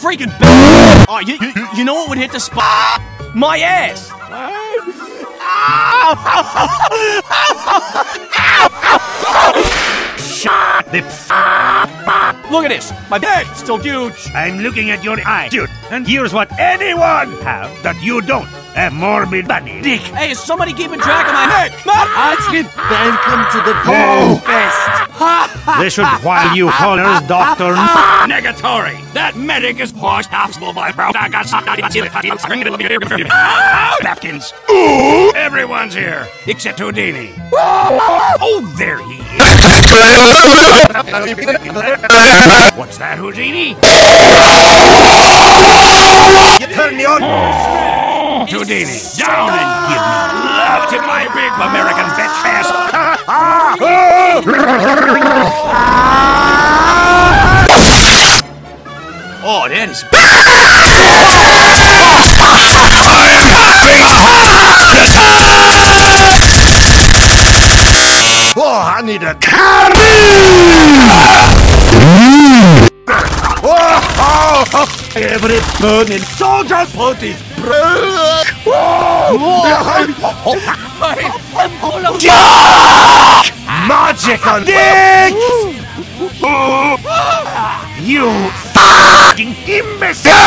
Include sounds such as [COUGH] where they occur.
Freaking. Oh, you, you, you know what would hit the spot? My ass. Shut the Look at this. My dick's still huge. I'm looking at your eye, dude. And here's what anyone have that you don't. A morbid bunny dick. Hey, is somebody keeping track of my neck? Astrid, welcome to the Ball Fest. They should while you callers, doctor. [LAUGHS] Negatory! That medic is forced possible by bro. [LAUGHS] Napkins. Everyone's here, except Houdini. Oh, there he is. [LAUGHS] What's that, Houdini? Turn the on. Houdini, down and give me love to my big American bitch ass. Oh, that is. [LAUGHS] Oh, I need a [LAUGHS] oh, oh, oh, Every burning soldier put his breath. Magical dick! You fucking imbecile!